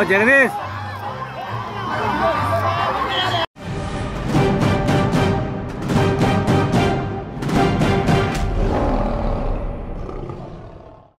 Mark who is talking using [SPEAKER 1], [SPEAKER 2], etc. [SPEAKER 1] Oh, Jeremy.